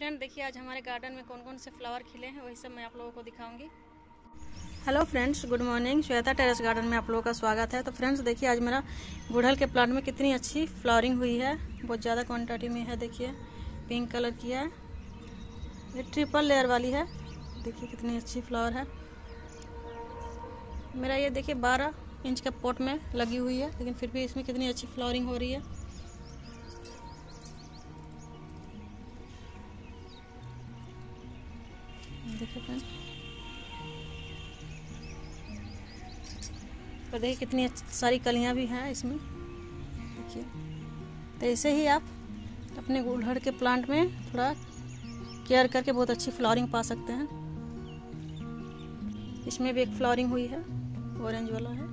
Friend देखिए आज हमारे गार्डन में कौन कौन से फ्लावर खिले हैं, वही सब मैं आप लोगों को दिखाऊँगी। Hello friends good morning Shweta terrace garden में आप लोगों का स्वागत है। तो फ्रेंड्स देखिए आज मेरा गुड़हल के प्लांट में कितनी अच्छी फ्लावरिंग हुई है। बहुत ज़्यादा क्वान्टिटी में है, देखिए। पिंक कलर की है। ये ट्रिपल लेयर वाली है। देखिए कितनी अच्छी फ्लावर है। मेरा ये, देखिए, बारह इंच का पॉट में लगी हुई है, लेकिन फिर भी इसमें कितनी अच्छी फ्लावरिंग हो रही है। देखिए फ्रेंड तो देखिए कितनी सारी कलियाँ भी हैं इसमें। देखिए तो ऐसे ही आप अपने गुड़हड़ के प्लांट में थोड़ा केयर करके बहुत अच्छी फ्लावरिंग पा सकते हैं। इसमें भी एक फ्लावरिंग हुई है ऑरेंज वाला है।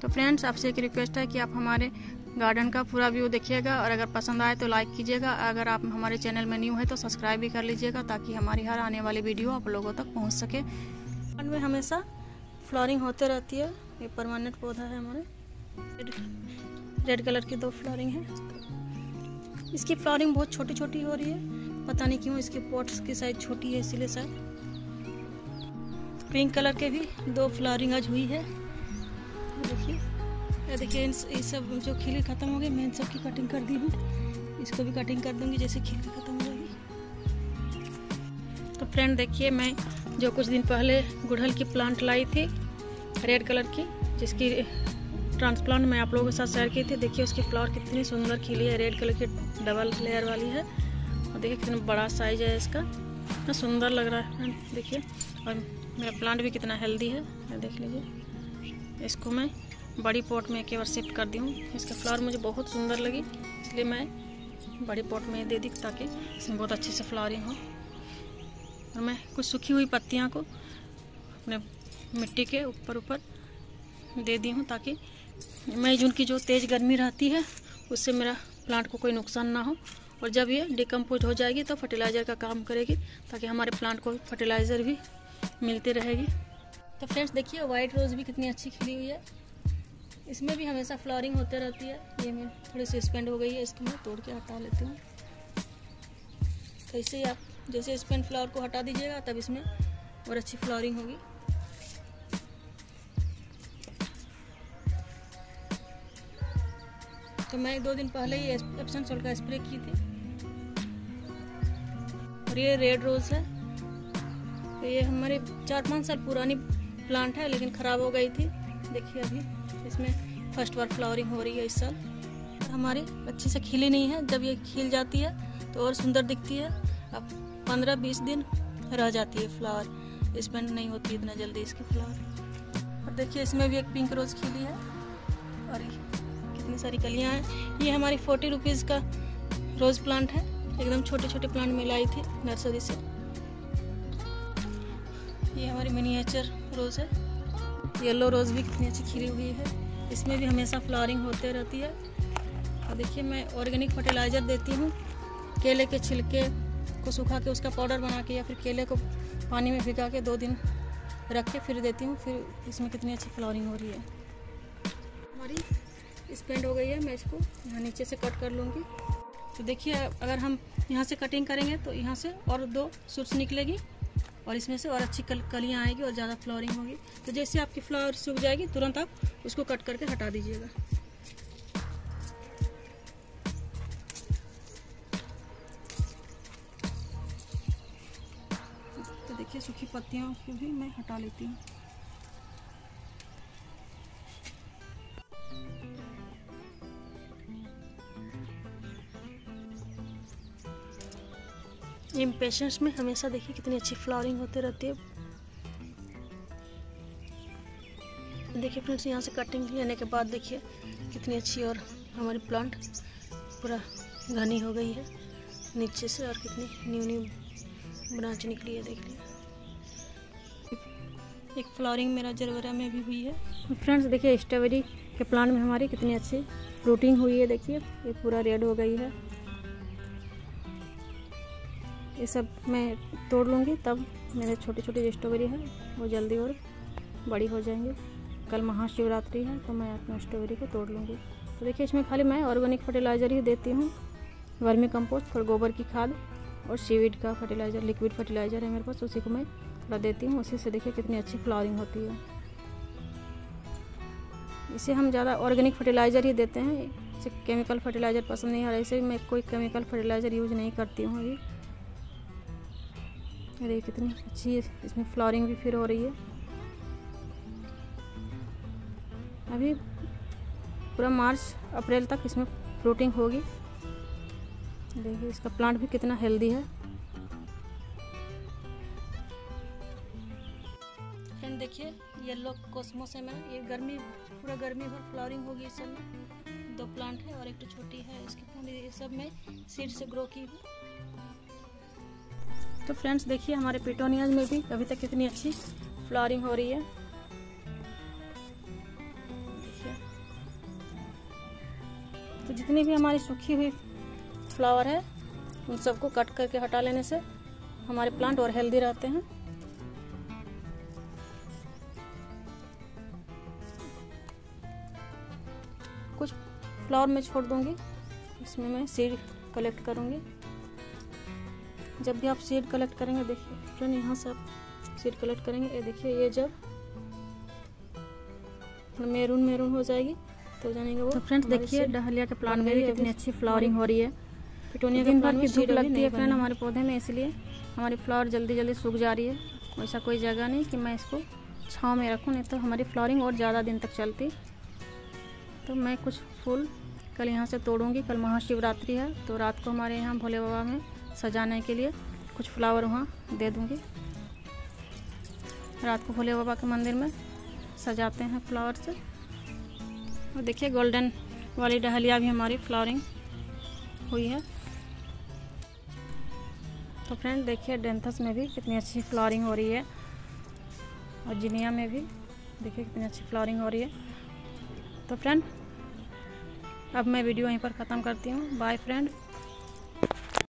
तो फ्रेंड्स आपसे एक रिक्वेस्ट है कि आप हमारे गार्डन का पूरा व्यू देखिएगा और अगर पसंद आए तो लाइक कीजिएगा। अगर आप हमारे चैनल में न्यू है तो सब्सक्राइब भी कर लीजिएगा ताकि हमारी हर आने वाली वीडियो आप लोगों तक पहुँच सके। प्लांट में हमेशा फ्लावरिंग होते रहती है। ये परमानेंट पौधा है हमारे। रेड कलर की दो फ्लावरिंग है। इसकी फ्लावरिंग बहुत छोटी छोटी हो रही है। पता नहीं क्यों इसके पॉट्स की साइज़ छोटी है, इसीलिए शायद। पिंक कलर के भी दो फ्लावरिंग आज हुई है। ये देखिए ये सब जो खिली ख़त्म हो गई मैं इन सब की कटिंग कर दी हूँ। इसको भी कटिंग कर दूँगी, जैसे खिली ख़त्म हो जाएगी। तो फ्रेंड देखिए, मैं जो कुछ दिन पहले गुड़हल की प्लांट लाई थी रेड कलर की, जिसकी ट्रांसप्लांट मैं आप लोगों के साथ शेयर की थी, देखिए, उसकी फ्लावर कितनी सुंदर खिली है रेड कलर की डबल लेयर वाली है। और देखिए, कितना बड़ा साइज़ है इसका। कितना सुंदर लग रहा है देखिए। और मेरा प्लांट भी कितना हेल्दी है देख लीजिए। इसको मैं बड़ी पॉट में एक बार शिफ्ट कर दी हूँ। इसका फ्लावर मुझे बहुत सुंदर लगी, इसलिए मैं बड़ी पॉट में दे दी ताकि इसमें बहुत अच्छे से फ्लावरिंग हो। और मैं कुछ सूखी हुई पत्तियाँ को अपने मिट्टी के ऊपर ऊपर दे दी हूँ ताकि मई जून की जो तेज़ गर्मी रहती है, उससे मेरा प्लांट को कोई नुकसान ना हो। और जब ये डिकम्पोज हो जाएगी तो फर्टिलाइज़र का काम करेगी ताकि हमारे प्लांट को फर्टिलाइज़र भी मिलती रहेगी। तो फ्रेंड्स, देखिए वाइट रोज़ भी कितनी अच्छी खिली हुई है। इसमें भी हमेशा फ्लावरिंग होते रहती है। ये मैं थोड़ी सी स्पेंड हो गई है इसको मैं तोड़ के हटा लेती हूँ। तो ऐसे ही आप जैसे स्पेंड फ्लावर को हटा दीजिएगा, तब इसमें और अच्छी फ्लावरिंग होगी। तो मैं दो दिन पहले ही एप्सन सोल का स्प्रे की थी। और ये रेड रोज है। तो ये हमारे चार पाँच साल पुरानी प्लांट है, लेकिन ख़राब हो गई थी। देखिए अभी। इसमें फ़र्स्ट बार फ्लावरिंग हो रही है इस साल। हमारी अच्छी से खिली नहीं है। जब ये खिल जाती है तो और सुंदर दिखती है। अब पंद्रह बीस दिन रह जाती है फ्लावर इसमें नहीं होती इतना जल्दी इसकी फ्लावर और देखिए, इसमें भी एक पिंक रोज़ खिली है। और कितनी सारी कलियाँ हैं। ये हमारी फोर्टी रुपीज़ का रोज़ प्लांट है। एकदम छोटे छोटे प्लांट में लाई थी नर्सरी से। ये हमारी मिनिएचर रोज़ है। येलो रोज़ भी कितनी अच्छी खिली हुई है। इसमें भी हमेशा फ्लावरिंग होते रहती है। और देखिए, मैं ऑर्गेनिक फर्टिलाइज़र देती हूँ। केले के छिलके को सुखा के उसका पाउडर बना के या फिर केले को पानी में भिगा के दो दिन रख के फिर देती हूँ। फिर इसमें कितनी अच्छी फ्लावरिंग हो रही है। हमारी स्पेंड हो गई है, मैं इसको यहाँ नीचे से कट कर लूँगी। तो देखिए, अगर हम यहाँ से कटिंग करेंगे तो यहाँ से और दो सूट्स निकलेगी। और इसमें से और अच्छी कल, कलियाँ आएगी और ज़्यादा फ्लावरिंग होगी। तो जैसे आपकी फ्लावर सूख जाएगी तुरंत आप उसको कट करके हटा दीजिएगा। तो देखिए सूखी पत्तियों को भी मैं हटा लेती हूँ। इम्पेशंस में हमेशा देखिए कितनी अच्छी फ्लावरिंग होते रहती है। देखिए फ्रेंड्स यहाँ से कटिंग लेने के बाद देखिए कितनी अच्छी और हमारी प्लांट पूरा घनी हो गई है। नीचे से और कितनी न्यू न्यू ब्रांच निकली है देख लीजिए एक फ्लावरिंग मेरा जरवरा में भी हुई है। फ्रेंड्स देखिए स्ट्रॉबेरी के प्लांट में हमारी कितनी अच्छी फ्रूटिंग हुई है, देखिए। ये पूरा रेड हो गई है। ये सब मैं तोड़ लूँगी, तब मेरे छोटे छोटे स्ट्रॉबेरी है, वो जल्दी और बड़ी हो जाएँगे। कल महाशिवरात्रि है तो मैं अपना स्ट्रॉबेरी को तोड़ लूँगी। तो देखिए, इसमें खाली मैं ऑर्गेनिक फर्टिलाइज़र ही देती हूँ। वर्मी कंपोस्ट और गोबर की खाद और सीविड का फर्टिलाइज़र लिक्विड फर्टिलाइज़र है मेरे पास, उसी को मैं थोड़ा देती हूँ। उसी से देखिए कितनी अच्छी फ्लावरिंग होती है। इसे हम ज़्यादा ऑर्गेनिक फर्टिलाइज़र ही देते हैं। इसे केमिकल फर्टिलाइज़र पसंद नहीं है इसे मैं कोई केमिकल फर्टिलाइज़र यूज़ नहीं करती हूँ अभी। अरे कितनी अच्छी है, इसमें फ्लावरिंग भी फिर हो रही है। अभी पूरा मार्च, अप्रैल तक इसमें फ्रूटिंग होगी। देखिए, इसका प्लांट भी कितना हेल्दी है। फ्रेंड देखिए येलो कोस्मोसम है ये गर्मी, पूरा गर्मी भर फ्लावरिंग होगी इस सब दो प्लांट है और एक तो छोटी है, इसकी ये सब में सीड से ग्रो की हुई। तो फ्रेंड्स देखिए हमारे पिटोनियाज में भी अभी तक कितनी अच्छी फ्लावरिंग हो रही है। तो जितनी भी हमारी सूखी हुई फ्लावर है, उन सबको कट करके हटा लेने से हमारे प्लांट और हेल्दी रहते हैं। कुछ फ्लावर में छोड़ दूँगी, इसमें मैं सीड कलेक्ट करूँगी। जब भी आप सीड कलेक्ट करेंगे देखिए फ्रेंड यहाँ से आप सीड कलेक्ट करेंगे। ये देखिए ये जब मेरून मेरून हो जाएगी तो जानेंगे वो तो फ्रेंड्स देखिए डहलिया के प्लांट में भी कितनी अच्छी फ्लावरिंग हो रही है। पिटोनिया दिन भर की धूप लगती है फ्रेंड हमारे पौधे में इसलिए हमारी फ्लावर जल्दी जल्दी सूख जा रही है। ऐसा कोई जगह नहीं कि मैं इसको छाँव में रखूँ नहीं तो हमारी फ्लावरिंग और ज़्यादा दिन तक चलती। तो मैं कुछ फूल कल यहाँ से तोड़ूँगी। कल महाशिवरात्रि है तो रात को हमारे यहाँ भोले बाबा में सजाने के लिए कुछ फ्लावर वहाँ दे दूँगी। रात को भोले बाबा के मंदिर में सजाते हैं फ्लावर से। और देखिए, गोल्डन वाली डहलिया भी हमारी फ्लावरिंग हुई है। तो फ्रेंड, देखिए, डेंथस में भी कितनी अच्छी फ्लावरिंग हो रही है। और जिनिया में भी देखिए कितनी अच्छी फ्लावरिंग हो रही है। तो फ्रेंड, अब मैं वीडियो यहीं पर ख़त्म करती हूँ। Bye friend